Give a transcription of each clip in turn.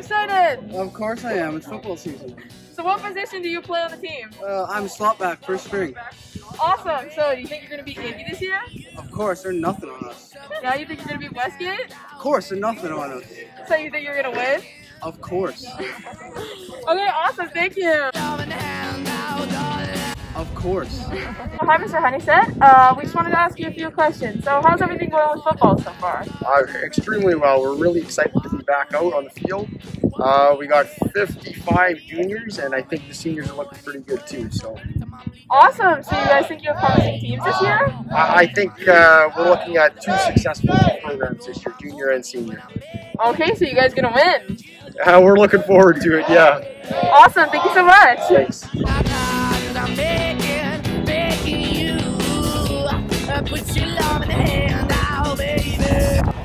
excited? Of course I am. It's football season. So what position do you play on the team? Uh, I'm slot back first string. Awesome. So do you think you're gonna beat Navy this year? Of course, they're nothing on us. Yeah, you think you're gonna beat Westgate? Of course, they're nothing on us. So you think you're gonna win? Of course. Okay, awesome. Thank you. Of course. Hi, Mr. Honeysett. Uh, we just wanted to ask you a few questions. So how's everything going with football so far? Uh, extremely well. We're really excited to be back out on the field. Uh, we got 55 juniors, and I think the seniors are looking pretty good too. So Awesome. So you guys think you have promising teams this year? I, I think uh, we're looking at two successful programs this year, junior and senior. Okay, so you guys gonna win. Uh, we're looking forward to it. Yeah. Awesome. Thank you so much. Thanks. Uh, Put your loving hand out, baby.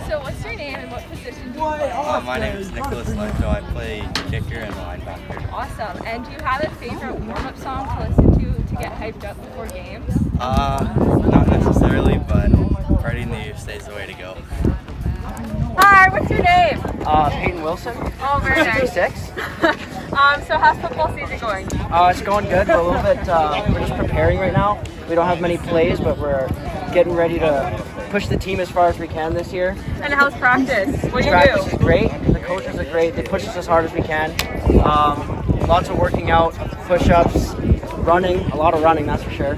So what's your name and what position do you play? Uh, my name is Nicholas Lenko. I play kicker and linebacker. Awesome. And do you have a favorite warm-up song to listen to to get hyped up before games? Uh, not necessarily, but Party in the Year stays the way to go. Hi, what's your name? Uh, Peyton Wilson, Oh, very nice. 66. um, so how's football season going? Uh, it's going good. We're a little bit, uh, we're just preparing right now. We don't have many plays, but we're getting ready to push the team as far as we can this year. And how's practice? What do you Practice do? is great. The coaches are great. They push us as hard as we can. Um, lots of working out, push-ups, running. A lot of running, that's for sure.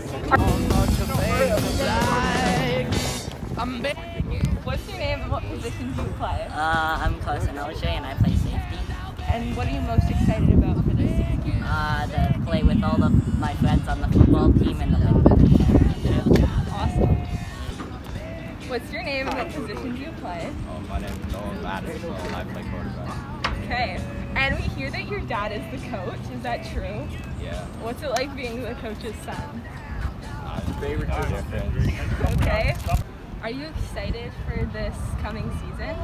I'm begging. What's your name and what position do you play? Uh, I'm Carson Elche and I play safety. And what are you most excited about for this season? Uh, to play with all of my friends on the football team and the Awesome. What's your name and what position do you play? Oh, my name is Noah Madison. I play quarterback. Okay. And we hear that your dad is the coach. Is that true? Yeah. What's it like being the coach's son? Uh, favorite difference. Okay. Are you excited for this coming season?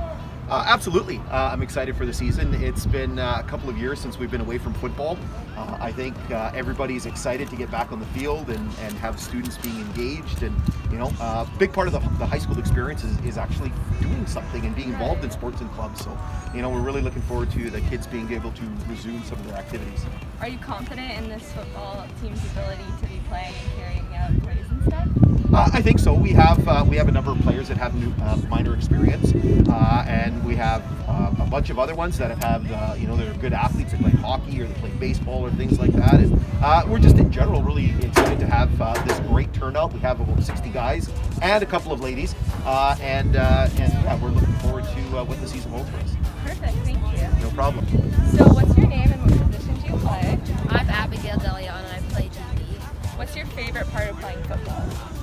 Uh, absolutely. Uh, I'm excited for the season. It's been uh, a couple of years since we've been away from football. Uh, I think uh, everybody's excited to get back on the field and, and have students being engaged. And, you know, a big part of the, the high school experience is, is actually doing something and being involved in sports and clubs. So, you know, we're really looking forward to the kids being able to resume some of their activities. Are you confident in this football team's ability to be playing and carrying out plays and stuff? Uh, I think so. We have uh, we have a number of players that have new, uh, minor experience, uh, and we have uh, a bunch of other ones that have, have uh, you know they're good athletes that play hockey or they play baseball or things like that. And uh, we're just in general really excited to have uh, this great turnout. We have about 60 guys and a couple of ladies, uh, and uh, and yeah, we're looking forward to uh, what the season holds for us. Perfect, thank you. No problem. So what's your name and what position do you play? I'm Abigail Delion and I play DB. What's your favorite part of playing football?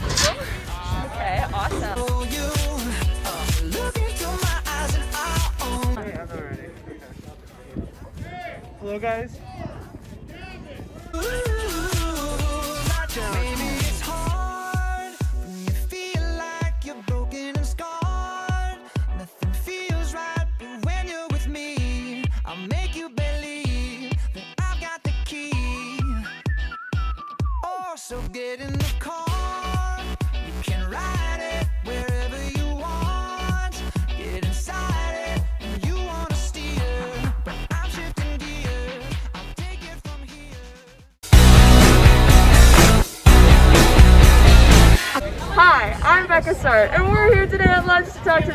Tackling people. Okay, awesome. Hello, guys.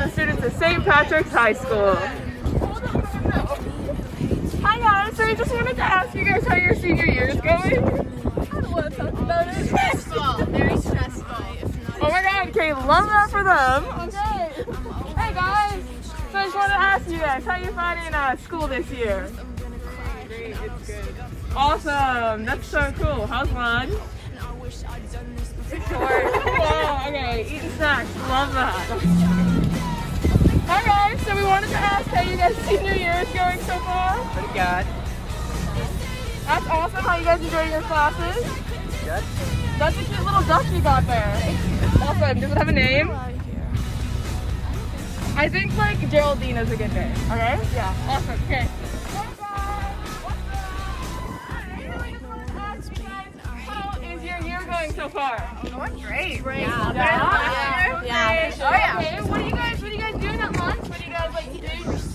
The students at St. Patrick's High School. Hi guys, so I just wanted to ask you guys how your senior year is going. I don't want to talk about it. Stressful, very stressful. Oh my god, okay, love that for them. Okay. Hey guys, so I just wanted to ask you guys, how you finding uh, school this year? Great, it's good. Awesome, that's so cool. How's lunch? oh, okay, eating snacks, love that. Hi guys, so we wanted to ask how you guys' senior year is going so far. Pretty good. That's awesome. How you guys enjoying your classes? Good. That's a cute little duck you got there. Awesome. Does it have a name? I think like Geraldine is a good name. Okay? Yeah. Awesome. Okay. What's up? Alright, so I just wanted to ask you guys how is your year going so far? Going great. Great. Yeah. Yeah. Yeah. Oh, yeah. Okay. What do What are you guys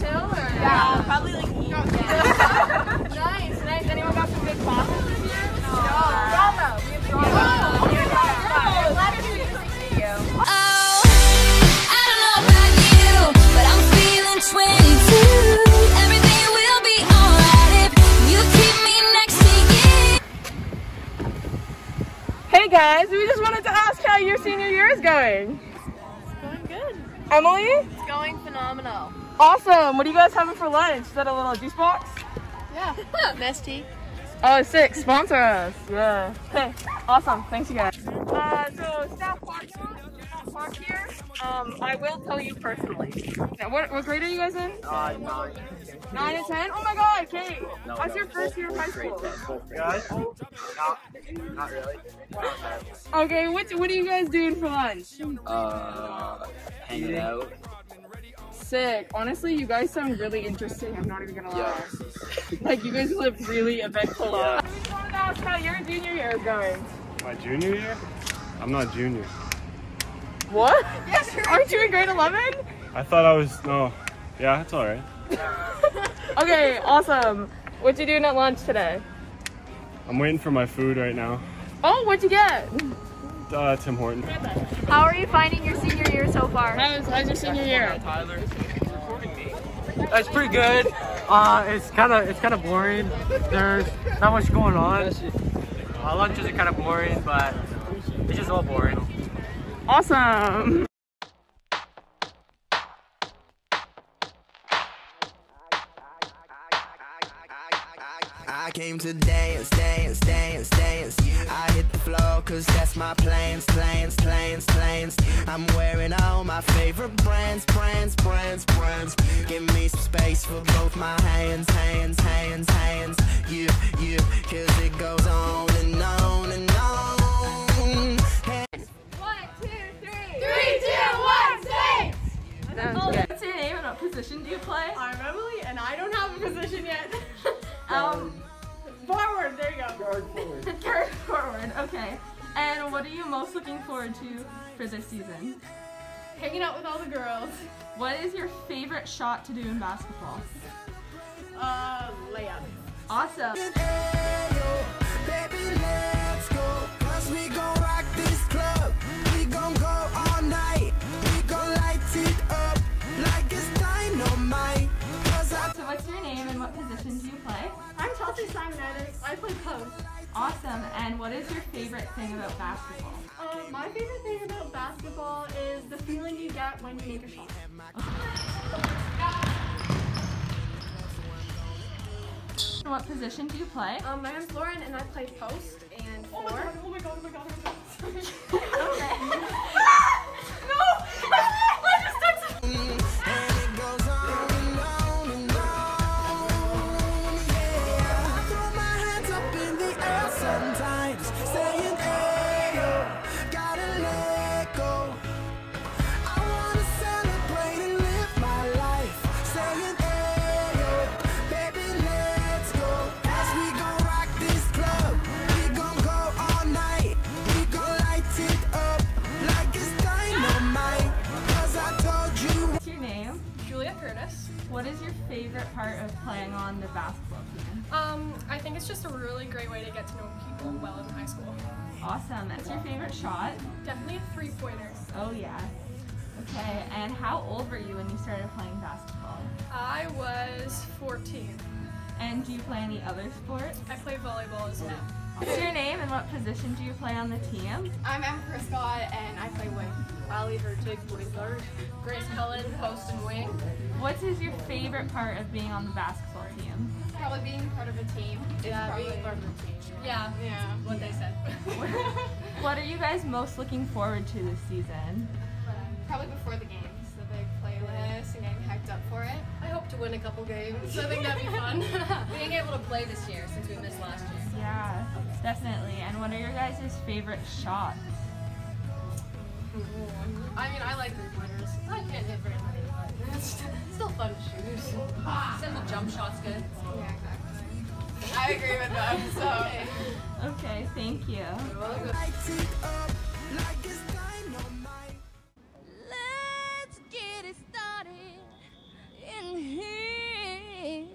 or? Yeah, probably like eat. nice. Nice. Anyone got some classes this year? No. Drama. We have drama. Oh, I don't know about you, but I'm feeling 22. Everything will be alright if you keep me next to you. Hey guys, we just wanted to ask how your senior year is going. It's going good. Emily? It's going phenomenal. Awesome. What are you guys having for lunch? Is that a little juice box? Yeah. Nestea. Oh, sick. Sponsor us. Yeah. Okay. Awesome. Thanks, you guys. Uh, so staff park, staff park here. Um, I will tell you personally. Now, what, what grade are you guys in? Uh, nine. Nine and ten. Oh my God, Kate. No, How's no, your first year of high grade school? 10. Guys? Not, not really. Okay. What What are you guys doing for lunch? Uh, hanging out. Sick. Honestly, you guys sound really interesting. I'm not even gonna lie. Like you guys live really eventful lives. I just wanted to ask how your junior year is going. My junior year? I'm not junior. What? Yes. Aren't you in grade 11? I thought I was, no. Yeah, it's alright. Okay, awesome. What you doing at lunch today? I'm waiting for my food right now. Oh, what'd you get? Uh, Tim Horton. How are you finding your senior year so far? How's, how's your senior year? That's pretty good. Uh, it's kind of it's kind of boring. There's not much going on. Uh, lunches are kind of boring, but it's just all boring. Awesome. I came to dance, dance, dance, dance. I hit the floor cause that's my plans, plans, plans, plans. I'm wearing all my favorite brands, brands, brands, brands. Give me some space for both my hands, hands, hands, hands. You, you, cause it goes on and on and on. What's your name and what position do you play? I'm Emily, and I don't have a position yet. Okay. And what are you most looking forward to for this season? Hanging out with all the girls. What is your favorite shot to do in basketball? Uh, layup. Awesome. Baby, let's go. Cause we gon' rock this club. We gon' go all night. We gon' light it up like it's dynamite. Cause I So what's your name and what position do you play? I'm Chelsea Simonitis. I play post. Awesome. And what is your favorite thing about basketball? Uh, my favorite thing about basketball is the feeling you get when you make a shot. And what position do you play? Um, my name's Lauren, and I play post and Oh my four. god, oh my god, oh my god, oh my god. And it's just a really great way to get to know people well in high school. Awesome. What's your favorite shot? Definitely a three pointer. Oh yeah. Okay, and how old were you when you started playing basketball? I was 14. And do you play any other sports? I play volleyball as well. What's your name and what position do you play on the team? I'm Emma Prescott and I play wing. Riley Hurtig, point guard. Grace Cullen, post and wing. What is your favorite part of being on the basketball team? Probably being part of a team. is Yeah, probably- being part of the team. Yeah, yeah, what they said. What are you guys most looking forward to this season? Um, probably before the games, the big playlist and getting hyped up for it. I hope to win a couple games. I think that'd be fun. Being able to play this year since we missed last year. Yeah, definitely. And what are your guys' favorite shots? I mean, I like three pointers. I can't hit very many, but it's still fun to shoot. Send the jump shots good. Yeah, exactly. I agree with them, so. Okay, thank you. Let's get it started in here.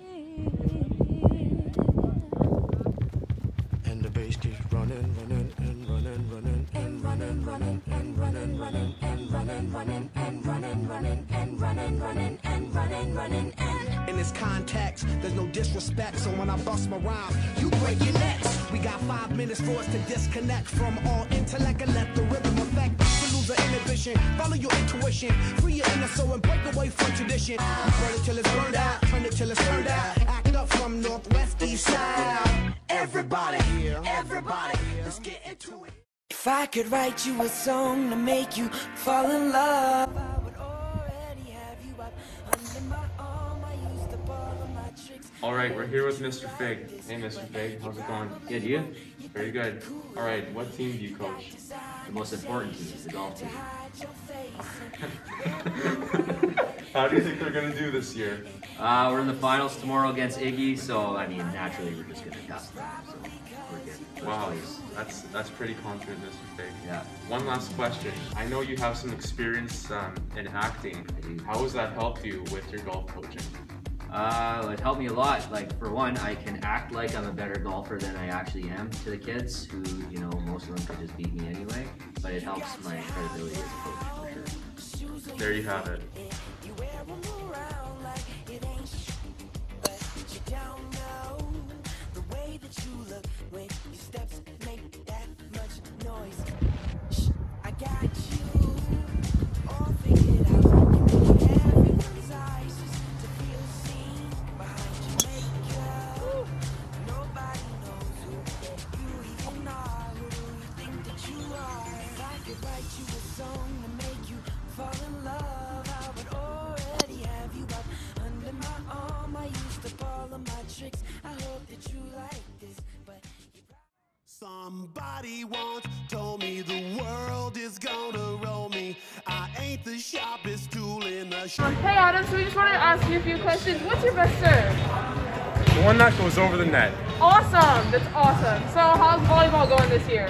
And the bass keeps running, running, and running, running, and running, running, and running, running, and running, running, and running, running, and running, running, and running, running, and. In this context, there's no disrespect, so when I bust my rhyme, you break your necks. We got five minutes for us to disconnect from all intellect and let the rhythm affect. To lose the inhibition, follow your intuition, free your inner soul and break away from tradition. Burn it till it's burned out, turn it till it's turned out. Act up from northwest, east side. Everybody, everybody, let's get into it. If I could write you a song to make you fall in love, I would already have you up under my arm. I used up all of my tricks. All right, we're here with Mr. Fig. Hey, Mr. Fig, how's it going? Good, you? Very good. All right, what team do you coach? The most important team is the golf team. How do you think they're gonna do this year? Uh, we're in the finals tomorrow against Iggy, so I mean, naturally, we're just gonna dust them. So we're good. Wow, that's that's pretty confident, Mr. Fig. Yeah. One last question. I know you have some experience um, in acting. How has that helped you with your golf coaching? Uh, it helped me a lot. Like for one, I can act like I'm a better golfer than I actually am to the kids, who you know most of them could just beat me anyway. But it helps my credibility as a coach for sure. There you have it. Somebody once told me the world is gonna roll me. I ain't the sharpest tool in the shop. Um, hey Adam, so we just wanted to ask you a few questions. What's your best serve? The one that goes over the net. Awesome, that's awesome. So how's volleyball going this year?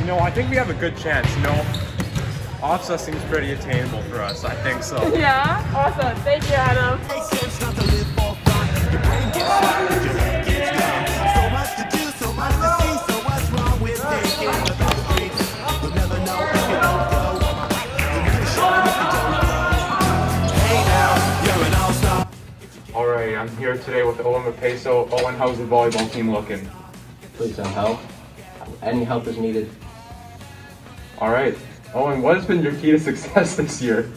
You know, I think we have a good chance. You know, OFSAA seems pretty attainable for us. I think so. yeah? Awesome, thank you Adam. I'm here today with Owen Peso. Owen, how's the volleyball team looking? Please some help. Any help is needed. All right, Owen, what has been your key to success this year?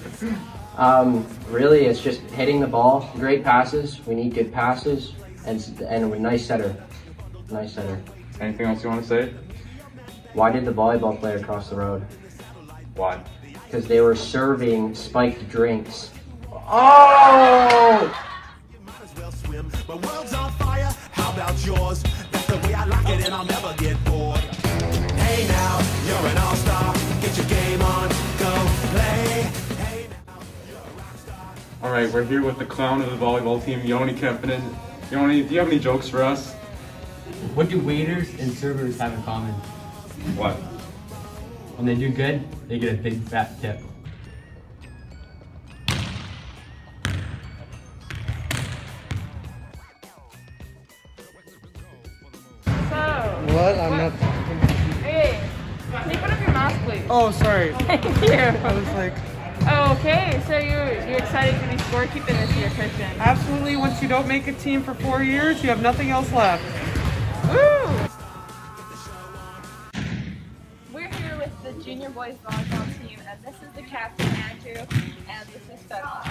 Um, really, it's just hitting the ball, great passes. We need good passes, and and a nice setter. Nice setter. Anything else you want to say? Why did the volleyball player cross the road? Why? Because they were serving spiked drinks. Oh! My world's on fire, how about yours? That's the way I like it and I'll never get bored. Hey now, you're an all-star. Get your game on, go play. Hey now, you're an all-star. all right, we're here with the clown of the volleyball team, Yoni Kempinen. Yoni, do you have any jokes for us? What do waiters and servers have in common? What? When they do good, they get a big fat tip. What? I'm not. Hey, take one of your mask, please. Oh, sorry. Thank you. I was like. Oh, okay, so you you're excited to be scorekeeping this year, Christian? Absolutely. Once you don't make a team for four years, you have nothing else left. Woo! We're here with the junior boys volleyball team, and this is the captain Andrew, and this is Fetla.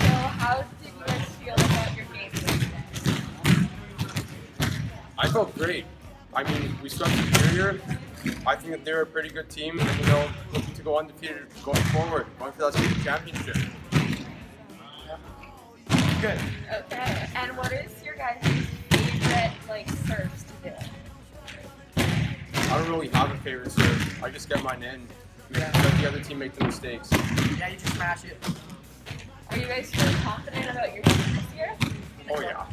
So, how did you guys feel about your game today? I felt great. I mean, we swept Superior. I think that they're a pretty good team, and you know, looking to go undefeated going forward, going for that state championship. Good. Okay, uh, and what is your guys' favorite like serves to do? I don't really have a favorite serve. I just get mine in. Let the other team make the mistakes. Yeah, you just smash it. Are you guys feeling confident about your team this year? Oh yeah.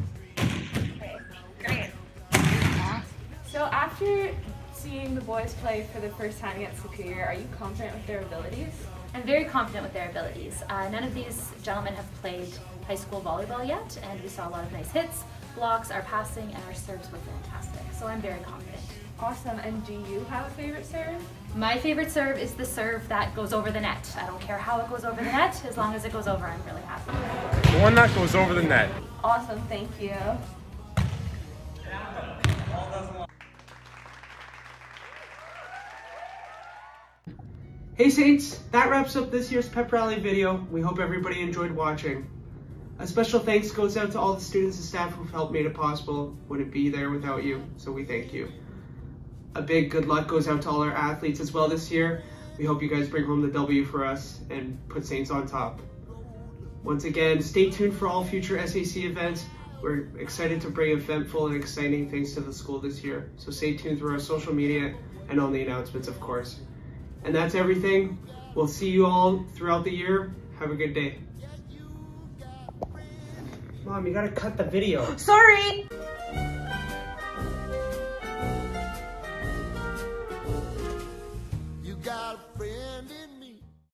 So after seeing the boys play for the first time against Superior, are you confident with their abilities? I'm very confident with their abilities. Uh, none of these gentlemen have played high school volleyball yet, and we saw a lot of nice hits, blocks, our passing, and our serves were fantastic. So I'm very confident. Awesome. And do you have a favorite serve? My favorite serve is the serve that goes over the net. I don't care how it goes over the net, as long as it goes over, I'm really happy. The one that goes over the net. Awesome. Thank you. Hey Saints, that wraps up this year's pep rally video. We hope everybody enjoyed watching. A special thanks goes out to all the students and staff who've helped made it possible. Wouldn't be there without you, so we thank you. A big good luck goes out to all our athletes as well this year. We hope you guys bring home the W for us and put Saints on top. Once again, stay tuned for all future SAC events. We're excited to bring eventful and exciting things to the school this year. So stay tuned through our social media and on the announcements, of course. And that's everything. We'll see you all throughout the year. Have a good day. Mom, you gotta cut the video. Sorry.